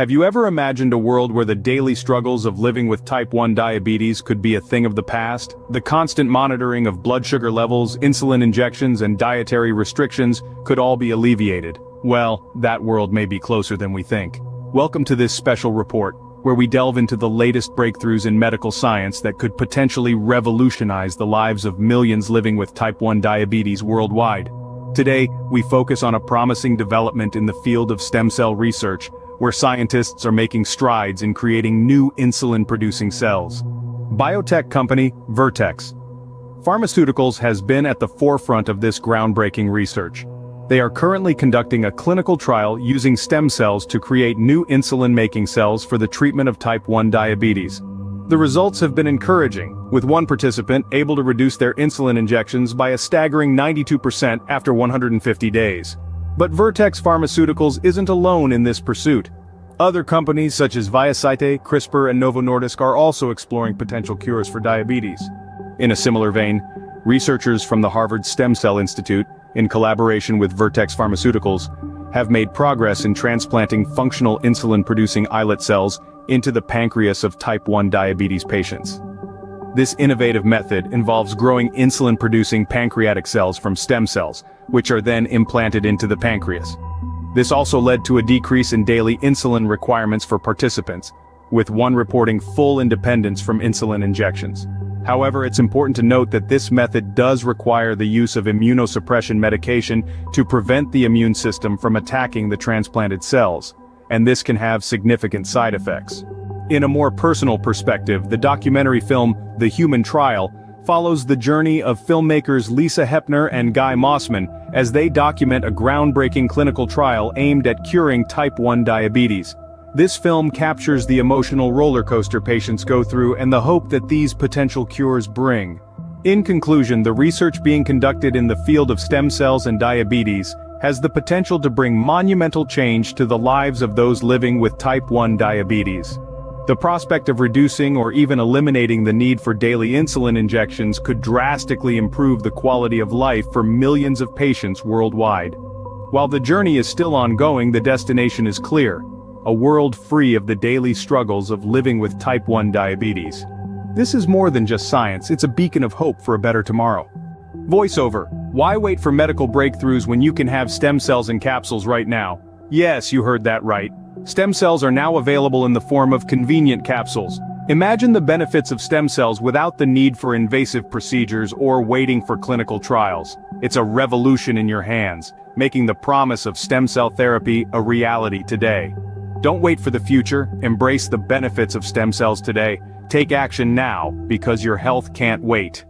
Have you ever imagined a world where the daily struggles of living with type 1 diabetes could be a thing of the past? The constant monitoring of blood sugar levels, insulin injections and dietary restrictions could all be alleviated. Well, that world may be closer than we think. Welcome to this special report, where we delve into the latest breakthroughs in medical science that could potentially revolutionize the lives of millions living with type 1 diabetes worldwide. Today, we focus on a promising development in the field of stem cell research, where scientists are making strides in creating new insulin-producing cells. Biotech company, Vertex. Pharmaceuticals has been at the forefront of this groundbreaking research. They are currently conducting a clinical trial using stem cells to create new insulin-making cells for the treatment of type 1 diabetes. The results have been encouraging, with one participant able to reduce their insulin injections by a staggering 92% after 150 days. But Vertex Pharmaceuticals isn't alone in this pursuit. Other companies such as ViaCyte, CRISPR and Novo Nordisk are also exploring potential cures for diabetes. In a similar vein, researchers from the Harvard Stem Cell Institute in collaboration with Vertex Pharmaceuticals, have made progress in transplanting functional insulin-producing islet cells into the pancreas of type 1 diabetes patients. This innovative method involves growing insulin-producing pancreatic cells from stem cells, which are then implanted into the pancreas. This also led to a decrease in daily insulin requirements for participants, with one reporting full independence from insulin injections. However, it's important to note that this method does require the use of immunosuppression medication to prevent the immune system from attacking the transplanted cells, and this can have significant side effects. In a more personal perspective, the documentary film, The Human Trial, follows the journey of filmmakers Lisa Hepner and Guy Mossman as they document a groundbreaking clinical trial aimed at curing type 1 diabetes. This film captures the emotional roller coaster patients go through and the hope that these potential cures bring. In conclusion, the research being conducted in the field of stem cells and diabetes has the potential to bring monumental change to the lives of those living with type 1 diabetes. The prospect of reducing or even eliminating the need for daily insulin injections could drastically improve the quality of life for millions of patients worldwide. While the journey is still ongoing the destination is clear, a world free of the daily struggles of living with type 1 diabetes. This is more than just science, it's a beacon of hope for a better tomorrow. Voiceover, why wait for medical breakthroughs when you can have stem cells in capsules right now? Yes, you heard that right. Stem cells are now available in the form of convenient capsules. Imagine the benefits of stem cells without the need for invasive procedures or waiting for clinical trials. It's a revolution in your hands, making the promise of stem cell therapy a reality today. Don't wait for the future, embrace the benefits of stem cells today, take action now, because your health can't wait.